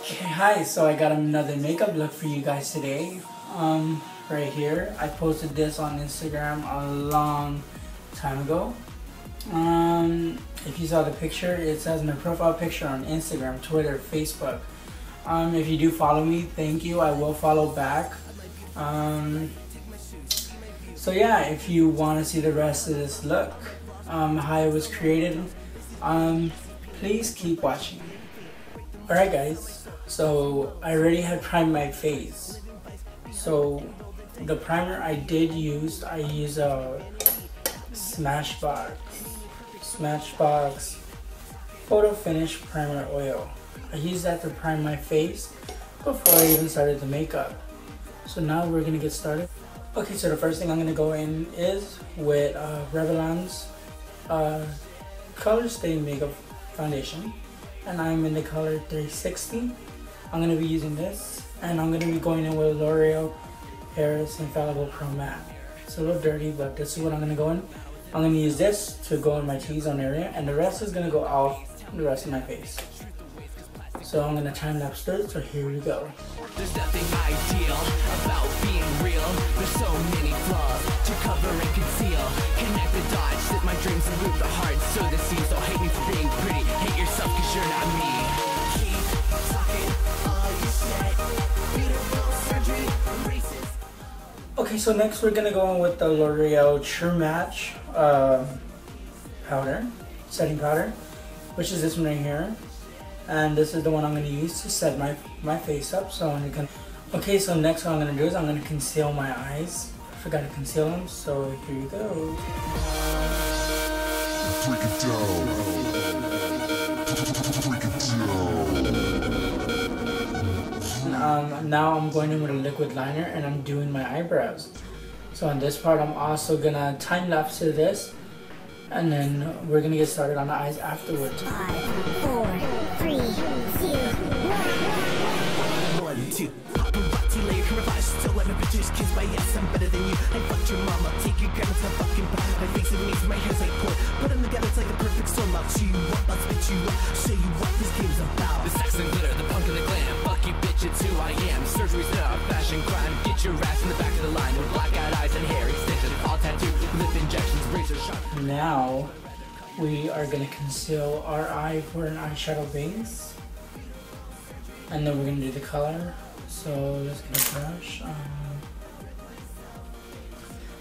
Okay, hi, so I got another makeup look for you guys today. Um, right here. I posted this on Instagram a long time ago. Um, if you saw the picture, it says my profile picture on Instagram, Twitter, Facebook. Um, if you do follow me, thank you. I will follow back. Um, so yeah, if you want to see the rest of this look, um, how it was created, um, please keep watching. Alright guys, so I already had primed my face. So the primer I did use, I use a Smashbox, Smashbox Photo Finish Primer Oil. I used that to prime my face before I even started the makeup. So now we're gonna get started. Okay, so the first thing I'm gonna go in is with uh, Revlon's uh, Color Stay Makeup Foundation. And I'm in the color 360. I'm gonna be using this. And I'm gonna be going in with L'Oreal Paris Infallible Pro Matte. It's a little dirty, but this is what I'm gonna go in. I'm gonna use this to go in my T-zone area, and the rest is gonna go out the rest of my face. So I'm gonna time lapse this, so here we go. There's nothing ideal about being real. There's so many flaws to cover and conceal. Connect the dots, my dreams and the heart. So the don't hate me for being pretty. Hate yourself cause you're not me. Keep talking all you said. Beautiful surgery, racist. Okay, so next we're gonna go in with the L'Oreal True Match uh, powder, setting powder, which is this one right here. And this is the one I'm gonna use to set my, my face up. So I'm gonna, okay, so next what I'm gonna do is I'm gonna conceal my eyes. I forgot to conceal them, so here you go. Break it down. Break it down. Um, now I'm going in with a liquid liner and I'm doing my eyebrows. So on this part, I'm also gonna time lapse to this, and then we're gonna get started on the eyes afterwards. Five, four, three, two, one. One, two. Still let my bitches kiss my ass. I'm better than you. I fucked your mama. Take your grandma to fucking. My face is makes my hair's like. Put them together, it's like a perfect storm. I'll chew you up, I'll spit you up. Show you what this game's about. The sex and glitter, the punk and the glam. Fuck you, bitch, it's who I am. Surgery's not a fashion crime. Get your ass in the back of the line with black eyed eyes and. All tattooed, Now we are gonna conceal our eye for an eyeshadow base, and then we're gonna do the color. So let's get a brush. Um,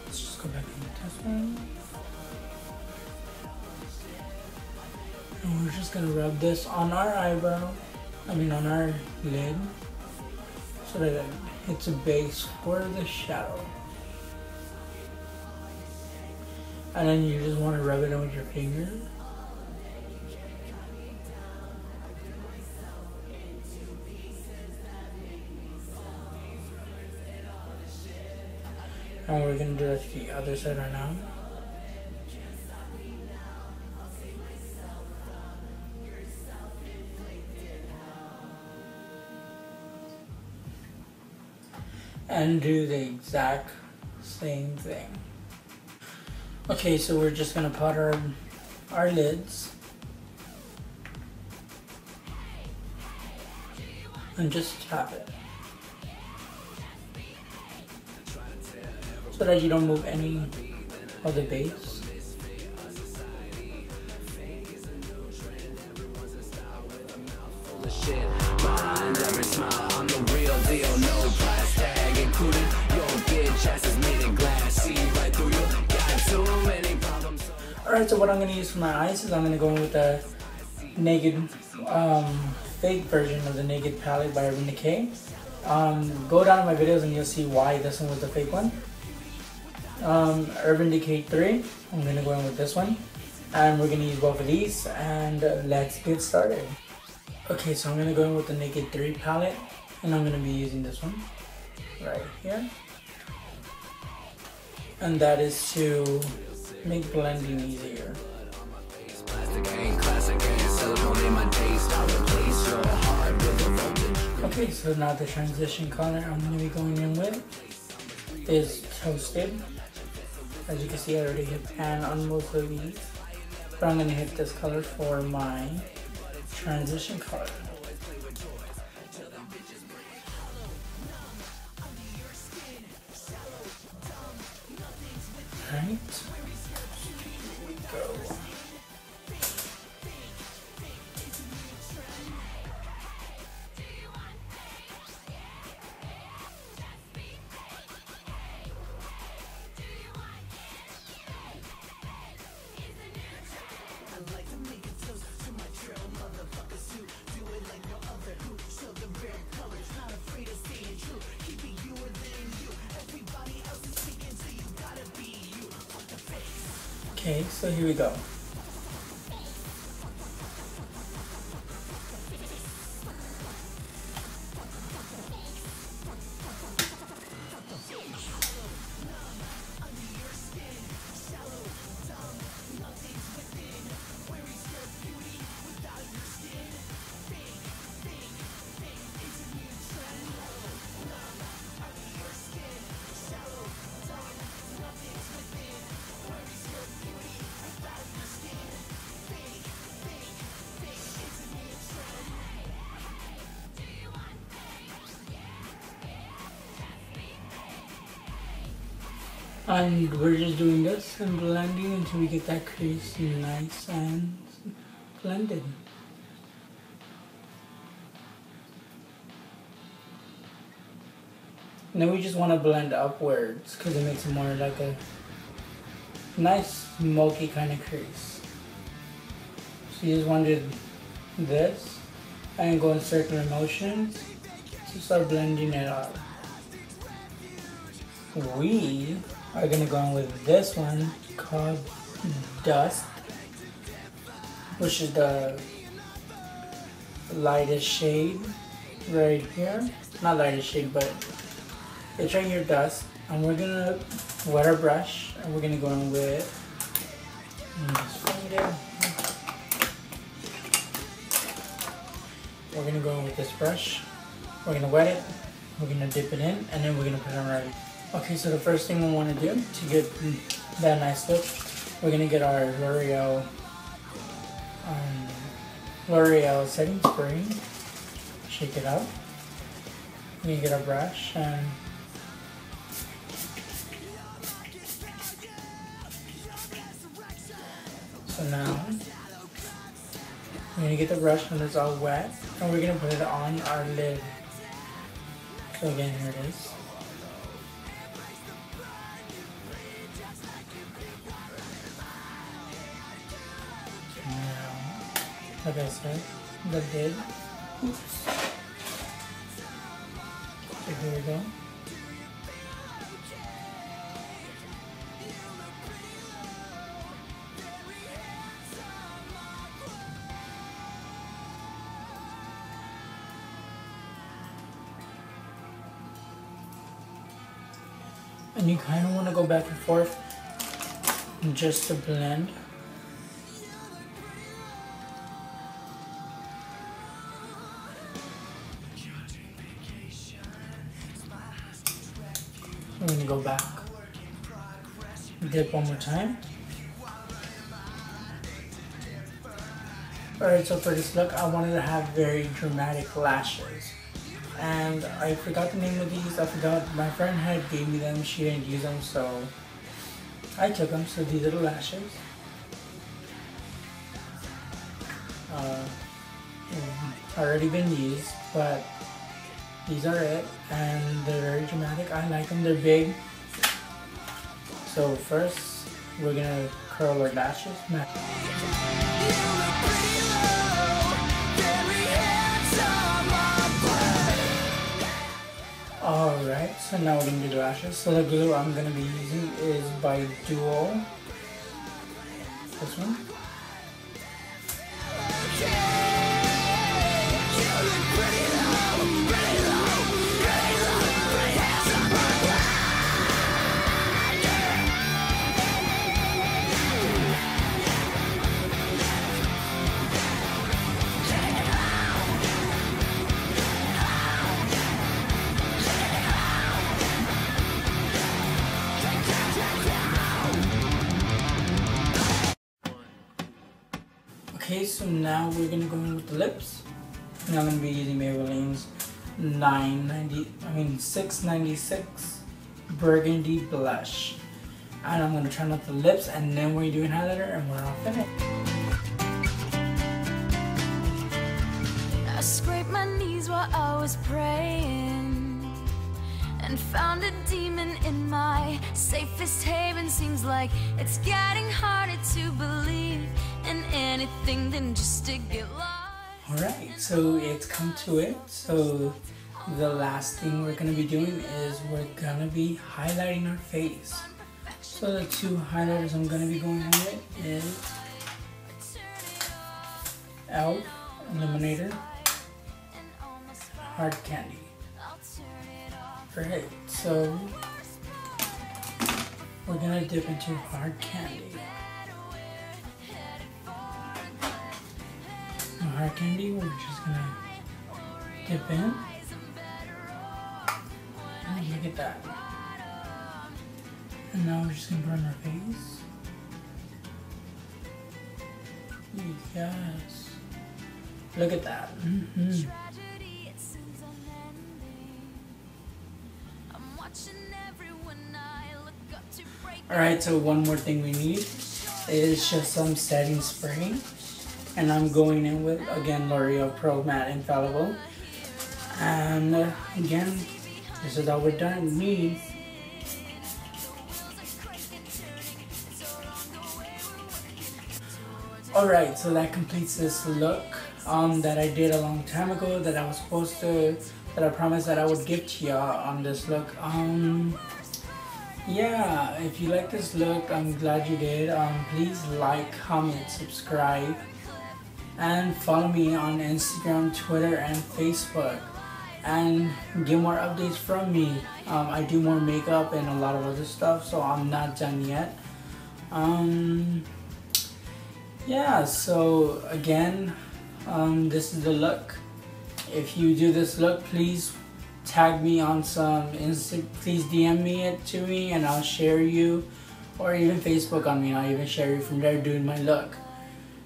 let's just go back into this one. And we're just gonna rub this on our eyebrow, I mean on our lid, so that it hits a base for the shadow. And then you just want to rub it in with your finger. And we're gonna do that to the other side right now. And do the exact same thing. Okay, so we're just gonna put our, our lids. And just tap it. So that you don't move any of the base. shit every smile. I'm the real deal, no price tag included. Alright, so what I'm gonna use for my eyes is I'm gonna go in with the Naked, um, fake version of the Naked palette by Urban Decay. Um, go down to my videos and you'll see why this one was the fake one. Um, Urban Decay 3, I'm gonna go in with this one. And we're gonna use both of these and let's get started. Okay, so I'm gonna go in with the Naked 3 palette and I'm gonna be using this one right here. And that is to make blending easier. Okay, so now the transition color I'm gonna be going in with is Toasted As you can see, I already hit pan on most of these. But I'm gonna hit this color for my transition color. Right. Okay, so here we go. And we're just doing this and blending until we get that crease nice and blended. And then we just want to blend upwards because it makes it more like a nice smoky kind of crease. So you just want to do this and go in circular motions to start blending it out. We are gonna go on with this one called Dust, which is the lightest shade right here. Not lightest shade, but it's right here, Dust. And we're gonna wet our brush, and we're gonna go on with. We're gonna go in with this brush. We're gonna wet it. We're gonna dip it in, and then we're gonna put it on right. Okay, so the first thing we want to do to get that nice look, we're gonna get our L'Oreal um, L'Oreal setting spray. Shake it up. We're gonna get our brush and so now we're gonna get the brush when it's all wet and we're gonna put it on our lid. So again, here it is. The lid. Oops. Here we go. And you kind of want to go back and forth just to blend. I'm gonna go back. Dip one more time. Alright, so for this look, I wanted to have very dramatic lashes. And I forgot the name of these, I forgot, my friend had gave me them, she didn't use them, so I took them, so these are the lashes. Uh, already been used, but these are it, and they're very dramatic. I like them. They're big. So first, we're gonna curl our lashes. Alright, so now we're gonna do the lashes. So the glue I'm gonna be using is by Duo. This one. Now we're gonna go in with the lips. And I'm gonna be using Maybelline's 990, I mean 696 Burgundy Blush. And I'm gonna turn up the lips and then we're doing highlighter and we're all finished. I scraped my knees while I was praying and found a demon in my safest haven. Seems like it's getting harder to believe in anything than just to get lost. Alright, so it's come to it. So the last thing we're gonna be doing is we're gonna be highlighting our face. So the two highlighters I'm gonna be going with is Elf Illuminator Hard Candy. Alright, so we're gonna dip into hard candy. Hard candy, we're just gonna dip in. And look at that. And now we're just gonna burn our face. Yes. Look at that. hmm to break. Alright, so one more thing we need is just some setting spray. And I'm going in with, again, L'Oreal Pro Matte Infallible. And uh, again, this is all we're done. Need. Alright, so that completes this look um, that I did a long time ago that I was supposed to, that I promised that I would give to y'all on this look. Um, yeah, if you like this look, I'm glad you did. Um, please like, comment, subscribe, and follow me on Instagram, Twitter, and Facebook. And get more updates from me. Um, I do more makeup and a lot of other stuff, so I'm not done yet. Um, yeah, so again, um, this is the look. If you do this look, please tag me on some Insta. Please DM me it to me, and I'll share you, or even Facebook on me. I'll even share you from there doing my look.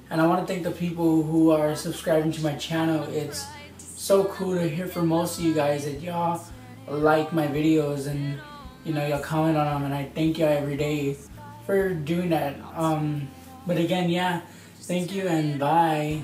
And I want to thank the people who are subscribing to my channel. It's so cool to hear from most of you guys that y'all like my videos and you know y'all comment on them, and I thank y'all every day for doing that. Um, but again, yeah, thank you and bye.